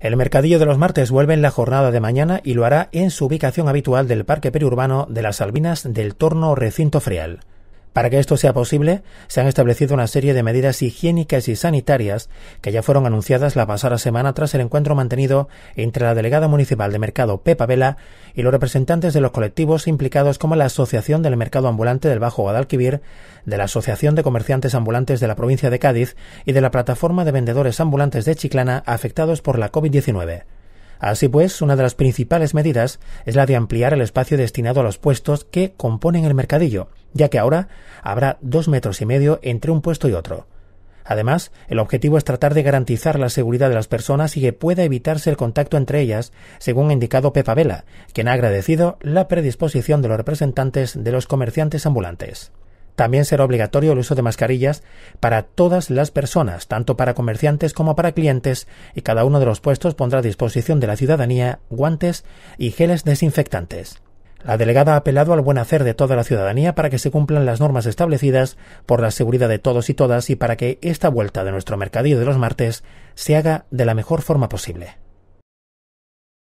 El mercadillo de los martes vuelve en la jornada de mañana y lo hará en su ubicación habitual del Parque Periurbano de las Albinas del Torno Recinto Frial. Para que esto sea posible, se han establecido una serie de medidas higiénicas y sanitarias que ya fueron anunciadas la pasada semana tras el encuentro mantenido entre la delegada municipal de mercado Pepa Vela y los representantes de los colectivos implicados como la Asociación del Mercado Ambulante del Bajo Guadalquivir, de la Asociación de Comerciantes Ambulantes de la provincia de Cádiz y de la Plataforma de Vendedores Ambulantes de Chiclana afectados por la COVID-19. Así pues, una de las principales medidas es la de ampliar el espacio destinado a los puestos que componen el mercadillo, ya que ahora habrá dos metros y medio entre un puesto y otro. Además, el objetivo es tratar de garantizar la seguridad de las personas y que pueda evitarse el contacto entre ellas, según ha indicado Pepa Vela, quien ha agradecido la predisposición de los representantes de los comerciantes ambulantes. También será obligatorio el uso de mascarillas para todas las personas, tanto para comerciantes como para clientes, y cada uno de los puestos pondrá a disposición de la ciudadanía guantes y geles desinfectantes. La delegada ha apelado al buen hacer de toda la ciudadanía para que se cumplan las normas establecidas por la seguridad de todos y todas y para que esta vuelta de nuestro mercadillo de los martes se haga de la mejor forma posible.